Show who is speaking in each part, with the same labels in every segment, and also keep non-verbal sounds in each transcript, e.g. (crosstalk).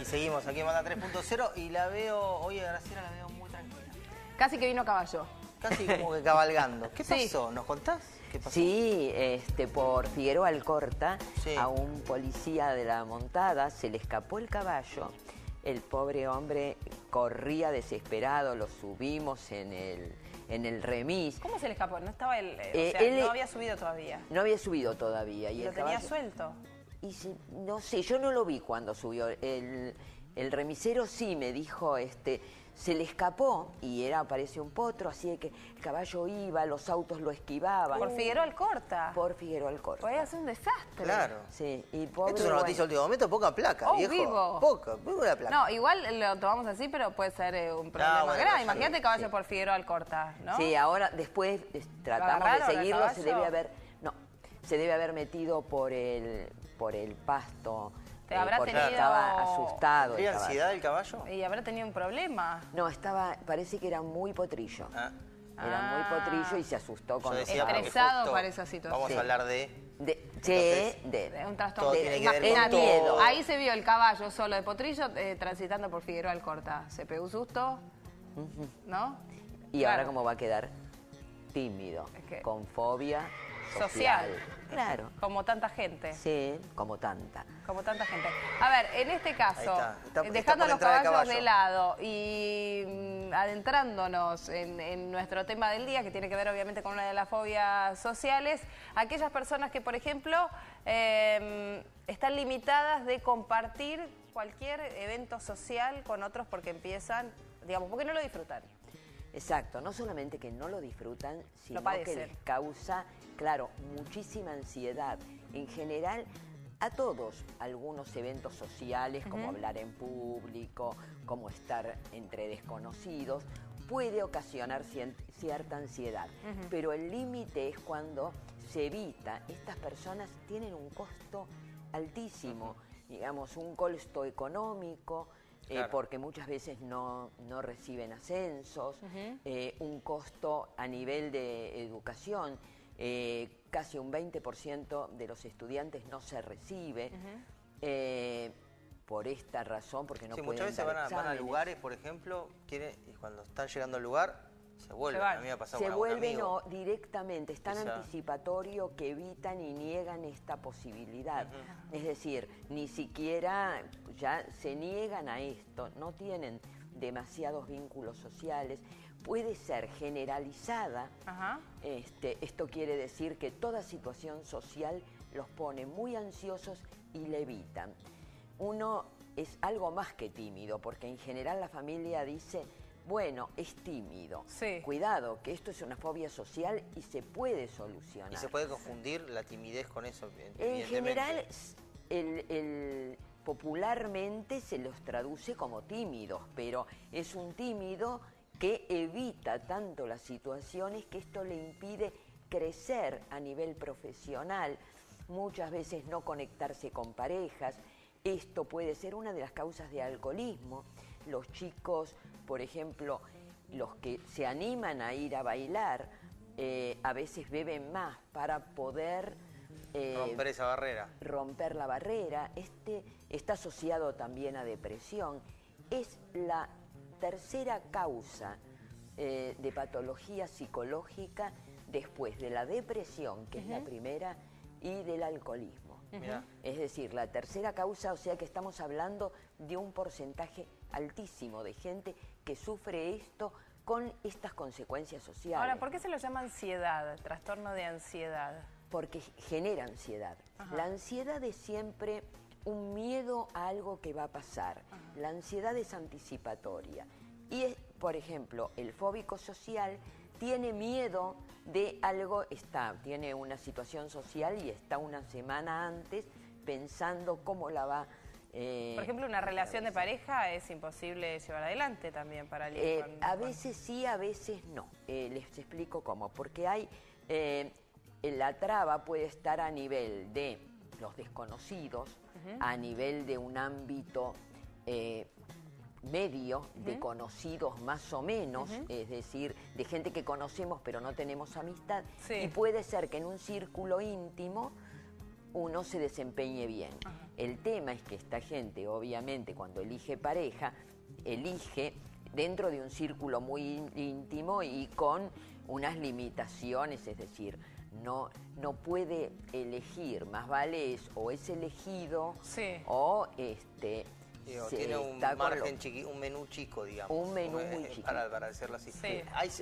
Speaker 1: Y seguimos aquí en Manda 3.0 y la veo, oye, Graciela la veo muy tranquila.
Speaker 2: Casi que vino a caballo.
Speaker 1: Casi como que cabalgando. ¿Qué (laughs)
Speaker 2: Sí.
Speaker 1: pasó? ¿Nos contás? ¿Qué pasó?
Speaker 3: Sí, este, por Figueroa Alcorta,
Speaker 1: Sí.
Speaker 3: a un policía de la montada se le escapó el caballo. El pobre hombre corría desesperado, lo subimos en el, en el remis.
Speaker 2: ¿Cómo se le escapó? No estaba el, eh,
Speaker 3: Eh,
Speaker 2: o sea,
Speaker 3: él-
Speaker 2: no había subido todavía.
Speaker 3: No había subido todavía. Y
Speaker 2: lo
Speaker 3: el
Speaker 2: tenía
Speaker 3: caballo-
Speaker 2: suelto.
Speaker 3: Y si- no sé, yo no lo vi cuando subió. El, el remisero sí me dijo, este, se le escapó y era, parece un potro, así de que el caballo iba, los autos lo esquivaban.
Speaker 2: Por Figueroa Alcorta.
Speaker 3: Por Figueroa Alcorta.
Speaker 2: Podía ser un desastre.
Speaker 1: Claro.
Speaker 3: Sí, y pobre,
Speaker 1: Esto es una noticia de
Speaker 3: bueno,
Speaker 1: último momento, poca placa,
Speaker 2: Oh,
Speaker 1: viejo.
Speaker 2: vivo.
Speaker 1: Poca, poca placa.
Speaker 2: No, igual lo tomamos así, pero puede ser eh, un problema
Speaker 1: bueno,
Speaker 2: grave.
Speaker 1: sí,
Speaker 2: Imagínate caballo
Speaker 3: sí.
Speaker 2: por Figueroa Alcorta, ¿no?
Speaker 3: Sí, ahora después eh, tratamos de seguirlo, se debe haber, no, se debe haber metido por el, por el pasto.
Speaker 2: Te
Speaker 3: eh,
Speaker 2: habrá
Speaker 3: porque
Speaker 2: tenido-
Speaker 3: estaba asustado.
Speaker 1: ¿Tenía ansiedad el caballo?
Speaker 2: Y habrá tenido un problema.
Speaker 3: No, estaba, parece que era muy potrillo.
Speaker 1: Ah,
Speaker 3: Era muy
Speaker 2: Ah.
Speaker 3: potrillo y se asustó con.
Speaker 2: Estresado para esa situación.
Speaker 1: Vamos
Speaker 3: Sí.
Speaker 1: a hablar de...
Speaker 3: De, che,
Speaker 1: Entonces,
Speaker 3: de,
Speaker 2: De un trastorno.
Speaker 3: De- miedo.
Speaker 2: ahí se vio el caballo solo de Potrillo eh, transitando por Figueroa Alcorta. Se pegó un susto, ¿no?
Speaker 3: Y
Speaker 2: Claro.
Speaker 3: ahora cómo va a quedar tímido,
Speaker 2: Es que-
Speaker 3: con fobia social. Claro.
Speaker 2: Como tanta gente.
Speaker 3: Sí, como tanta.
Speaker 2: Como tanta gente. A ver, en este caso,
Speaker 1: Ahí está. Está- está
Speaker 2: dejando los caballos
Speaker 1: caballo.
Speaker 2: de lado y mm, adentrándonos en, en nuestro tema del día, que tiene que ver obviamente con una de las fobias sociales, aquellas personas que, por ejemplo, eh, están limitadas de compartir cualquier evento social con otros porque empiezan, digamos, porque no lo disfrutan.
Speaker 3: Exacto, no solamente que no lo disfrutan, sino que les causa, claro, muchísima ansiedad. En general, a todos, algunos eventos sociales, como hablar en público, como estar entre desconocidos, puede ocasionar cierta ansiedad. Pero el límite es cuando se evita. Estas personas tienen un costo altísimo, digamos, un costo económico, eh, porque muchas veces no, no reciben ascensos, eh, un costo a nivel de educación, eh, casi un 20% de los estudiantes no se recibe. eh, por esta razón, porque no
Speaker 1: sí,
Speaker 3: pueden
Speaker 1: muchas veces
Speaker 3: dar
Speaker 1: van a, van a lugares, por ejemplo, quieren, y cuando están llegando al lugar, se vuelven.
Speaker 2: van.
Speaker 1: A mí me ha pasado
Speaker 3: Se
Speaker 1: con
Speaker 3: vuelven o directamente, es tan
Speaker 1: Esa-
Speaker 3: anticipatorio que evitan y niegan esta posibilidad. Es decir, ni siquiera ya se niegan a esto, no tienen demasiados vínculos sociales. Puede ser generalizada.
Speaker 2: Ajá.
Speaker 3: Este, esto quiere decir que toda situación social los pone muy ansiosos y le evitan. Uno es algo más que tímido, porque en general la familia dice, bueno, es tímido.
Speaker 2: Sí.
Speaker 3: Cuidado, que esto es una fobia social y se puede solucionar.
Speaker 1: Y se puede confundir la timidez con eso,
Speaker 3: En general, s- el- el- popularmente se los traduce como tímidos, pero es un tímido que evita tanto las situaciones que esto le impide crecer a nivel profesional, muchas veces no conectarse con parejas. Esto puede ser una de las causas de alcoholismo. Los chicos, por ejemplo, los que se animan a ir a bailar, eh, a veces beben más para poder eh,
Speaker 1: Romper esa barrera.
Speaker 3: romper la barrera. Este está asociado también a depresión. Es la tercera causa eh, de patología psicológica después de la depresión, que es la primera, y del alcoholismo.
Speaker 1: Mirá.
Speaker 3: Es decir, la tercera causa, o sea que estamos hablando de un porcentaje altísimo de gente que sufre esto con estas consecuencias sociales.
Speaker 2: Ahora, ¿por qué se lo llama ansiedad, trastorno de ansiedad?
Speaker 3: Porque genera ansiedad. La ansiedad es siempre un miedo a algo que va a pasar. La ansiedad es anticipatoria. Y, es, por ejemplo, el fóbico social tiene miedo de algo, está, tiene una situación social y está una semana antes pensando cómo la va eh,
Speaker 2: Por ejemplo, una relación de pareja es imposible llevar adelante también para alguien.
Speaker 3: Eh,
Speaker 2: con-
Speaker 3: a veces sí, a veces no. Eh, les explico cómo. Porque hay. eh, la traba puede estar a nivel de los desconocidos, a nivel de un ámbito medio, de conocidos más o menos, es decir, de gente que conocemos pero no tenemos amistad.
Speaker 2: Sí.
Speaker 3: Y puede ser que en un círculo íntimo uno se desempeñe bien. El tema es que esta gente, obviamente, cuando elige pareja, elige dentro de un círculo muy íntimo y con unas limitaciones, es decir, no, no puede elegir, más vale es o es elegido o este
Speaker 1: tiene un margen un menú chico, digamos.
Speaker 3: Un menú muy chico.
Speaker 1: Para, para decirlo así.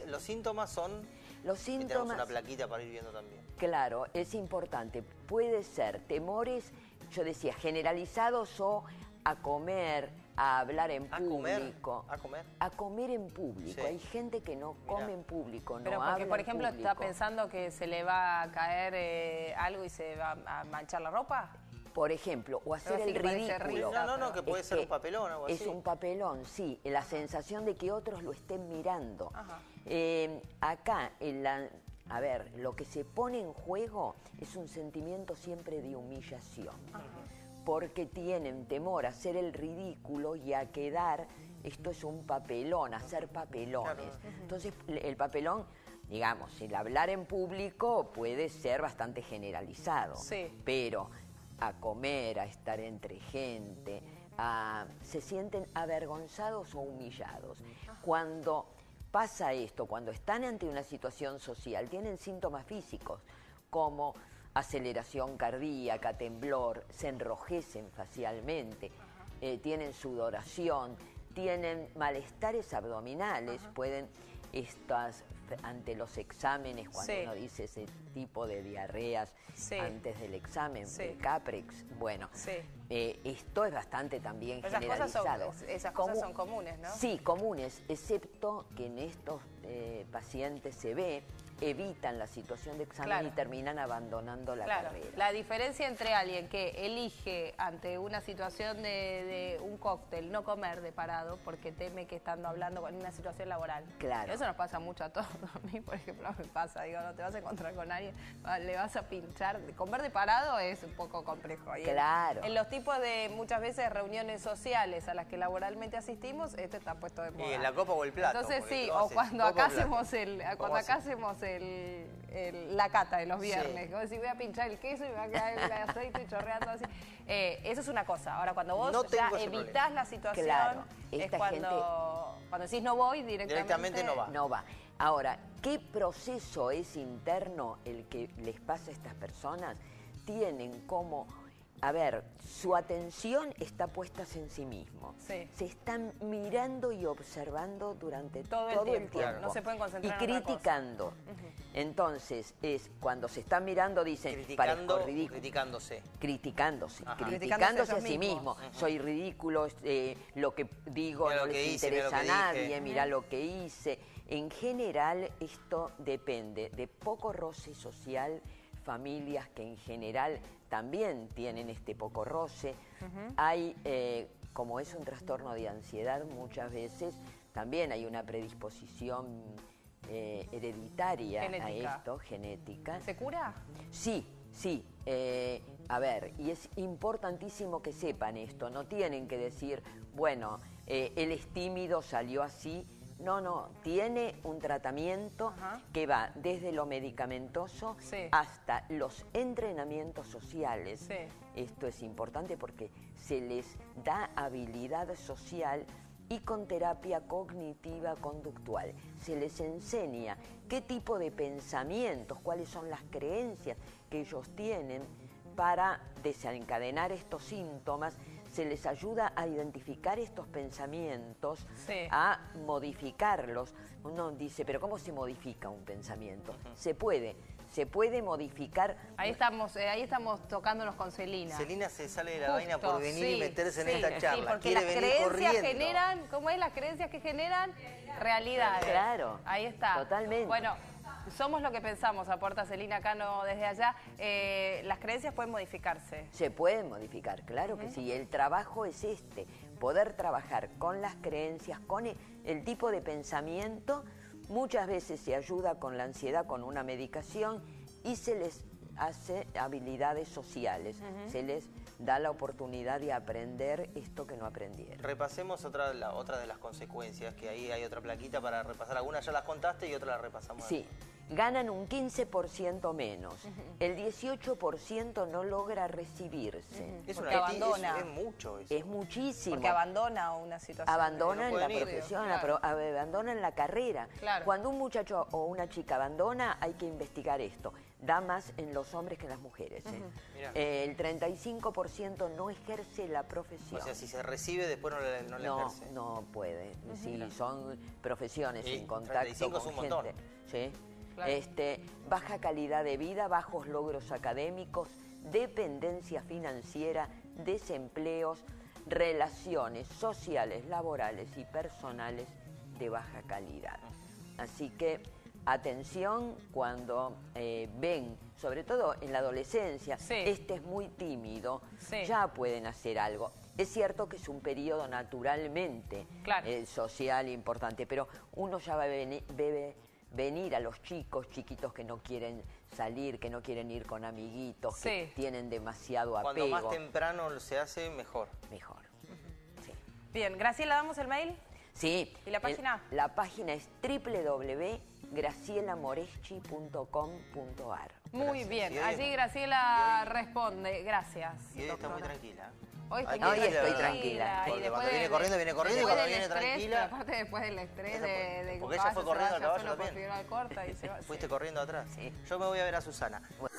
Speaker 1: los síntomas son...
Speaker 3: Los síntomas...
Speaker 1: una plaquita para ir viendo también.
Speaker 3: Claro, es importante. Puede ser temores, yo decía, generalizados o a comer, a hablar en público.
Speaker 1: ¿A comer?
Speaker 3: A comer en público. Hay gente que no come en público, no
Speaker 2: Pero
Speaker 3: porque,
Speaker 2: por ejemplo, está pensando que se le va a caer eh, algo y se va a manchar la ropa.
Speaker 3: Por ejemplo, o hacer el ridículo.
Speaker 1: No, no, no, que puede ser un papelón o algo
Speaker 3: así. Es un papelón, sí. La sensación de que otros lo estén mirando. Eh, acá, en la, a ver, lo que se pone en juego es un sentimiento siempre de humillación porque tienen temor a hacer el ridículo y a quedar, esto es un papelón, hacer papelones. Entonces, el papelón, digamos, el hablar en público puede ser bastante generalizado, pero a comer, a estar entre gente, se sienten avergonzados o humillados. Cuando pasa esto, cuando están ante una situación social, tienen síntomas físicos como aceleración cardíaca, temblor, se enrojecen facialmente, eh, tienen sudoración, tienen malestares abdominales, pueden estas ante los exámenes, cuando uno dice ese tipo de diarreas antes del examen, el Caprex, bueno, eh, esto es bastante también generalizado.
Speaker 2: esas cosas son comunes, ¿no?
Speaker 3: Sí, comunes, excepto que en estos eh, pacientes se ve evitan la situación de examen y terminan abandonando la carrera.
Speaker 2: La diferencia entre alguien que elige ante una situación de, un cóctel no comer de parado porque teme que estando hablando con una situación laboral.
Speaker 3: Claro.
Speaker 2: Eso nos pasa mucho a todos. (laughs) A mí, por ejemplo, me pasa. Digo, no te vas a encontrar con alguien, le vas a pinchar. Comer de parado es un poco complejo.
Speaker 3: claro.
Speaker 2: En, los tipos de, muchas veces, reuniones sociales a las que laboralmente asistimos, este está puesto de moda.
Speaker 1: Y en la copa o el plato.
Speaker 2: Entonces sí, o cuando acá hacemos el, cuando acá hacemos el, la cata de los viernes. Como si voy a pinchar el queso y me va a quedar el (laughs) aceite chorreando así. Eh, eso es una cosa. Ahora, cuando vos ya evitas la situación, es cuando, cuando decís no voy directamente...
Speaker 1: Directamente no va.
Speaker 3: No va. Ahora, ¿qué proceso es interno el que les pasa a estas personas? Tienen como a ver, su atención está puesta en sí mismo. Se están mirando y observando durante todo, el tiempo.
Speaker 2: No se pueden concentrar
Speaker 3: Y criticando. Entonces, es cuando se están mirando, dicen,
Speaker 1: criticando, criticándose.
Speaker 3: Criticándose. Criticándose, a sí mismo. Soy ridículo, eh, lo que digo no les interesa a nadie, mira lo que hice. En general, esto depende de poco roce social familias que en general también tienen este poco roce. Hay, eh, como es un trastorno de ansiedad, muchas veces también hay una predisposición eh, hereditaria a esto, genética.
Speaker 2: ¿Se cura?
Speaker 3: Sí, sí. Eh, a ver, y es importantísimo que sepan esto, no tienen que decir, bueno, él es tímido, salió así, no, no, tiene un tratamiento que va desde lo medicamentoso hasta los entrenamientos sociales. Esto es importante porque se les da habilidad social y con terapia cognitiva conductual. Se les enseña qué tipo de pensamientos, cuáles son las creencias que ellos tienen para desencadenar estos síntomas se les ayuda a identificar estos pensamientos, a modificarlos. Uno dice, pero ¿cómo se modifica un pensamiento? Se puede, se puede modificar.
Speaker 2: Ahí estamos, eh, ahí estamos tocándonos con Celina.
Speaker 1: Celina se sale de la vaina por venir y meterse en esta charla.
Speaker 2: porque las creencias generan, ¿cómo es? Las creencias que generan realidades.
Speaker 3: Claro.
Speaker 2: Ahí está.
Speaker 3: Totalmente.
Speaker 2: Bueno, somos lo que pensamos, aporta Celina Cano desde allá. Eh, ¿Las creencias pueden modificarse?
Speaker 3: Se pueden modificar, claro que sí. El trabajo es este, poder trabajar con las creencias, con el, tipo de pensamiento. Muchas veces se ayuda con la ansiedad con una medicación y se les hace habilidades sociales, se les da la oportunidad de aprender esto que no aprendieron.
Speaker 1: Repasemos otra, la, otra de las consecuencias, que ahí hay otra plaquita para repasar. Algunas ya las contaste y otras las repasamos.
Speaker 3: Sí, ganan un 15% menos. El 18% no logra recibirse.
Speaker 1: Es,
Speaker 2: Porque
Speaker 1: una,
Speaker 2: abandona.
Speaker 1: es mucho eso.
Speaker 3: Es muchísimo.
Speaker 2: Porque abandona una situación.
Speaker 3: Abandonan
Speaker 1: no
Speaker 3: la
Speaker 1: ir.
Speaker 3: profesión,
Speaker 2: Claro.
Speaker 3: abandonan la carrera.
Speaker 2: Claro.
Speaker 3: Cuando un muchacho o una chica abandona, hay que investigar esto. Da más en los hombres que en las mujeres. ¿eh?
Speaker 1: Mirá.
Speaker 3: Eh, el 35% no ejerce la profesión.
Speaker 1: O sea, si se recibe, después no le, no le
Speaker 3: no,
Speaker 1: ejerce.
Speaker 3: no puede. Si son profesiones
Speaker 1: Y
Speaker 3: en contacto
Speaker 1: 35 es
Speaker 3: con
Speaker 1: un montón.
Speaker 3: gente. ¿sí?
Speaker 2: Claro.
Speaker 3: Este, baja calidad de vida, bajos logros académicos, dependencia financiera, desempleos, relaciones sociales, laborales y personales de baja calidad. Así que atención cuando eh, ven, sobre todo en la adolescencia,
Speaker 2: Sí.
Speaker 3: este es muy tímido,
Speaker 2: Sí.
Speaker 3: ya pueden hacer algo. Es cierto que es un periodo naturalmente
Speaker 2: Claro.
Speaker 3: eh, social importante, pero uno ya va debe venir a los chicos, chiquitos que no quieren salir, que no quieren ir con amiguitos, que tienen demasiado
Speaker 1: Cuando
Speaker 3: apego.
Speaker 1: más temprano se hace, mejor.
Speaker 3: Mejor. Sí.
Speaker 2: Bien, Graciela, ¿damos el mail?
Speaker 3: Sí.
Speaker 2: ¿Y la
Speaker 3: el-
Speaker 2: página?
Speaker 3: la página es www.gracielamoreschi.com.ar.
Speaker 2: Muy
Speaker 1: Gracias.
Speaker 2: bien, allí Graciela responde. Gracias.
Speaker 1: Y está muy tranquila.
Speaker 2: Hoy, muy
Speaker 3: Hoy
Speaker 1: decirle
Speaker 3: estoy tranquila.
Speaker 2: Y
Speaker 1: Porque
Speaker 2: después
Speaker 1: cuando viene corriendo, viene corriendo, y cuando viene
Speaker 2: estrés,
Speaker 1: tranquila-
Speaker 2: aparte después del estrés de, de que
Speaker 1: porque ella fue corriendo al caballo también.
Speaker 2: corta y se (laughs) va-
Speaker 1: Fuiste
Speaker 2: sí.
Speaker 1: corriendo atrás.
Speaker 3: Sí.
Speaker 1: Yo me voy a ver a Susana.
Speaker 3: Bueno.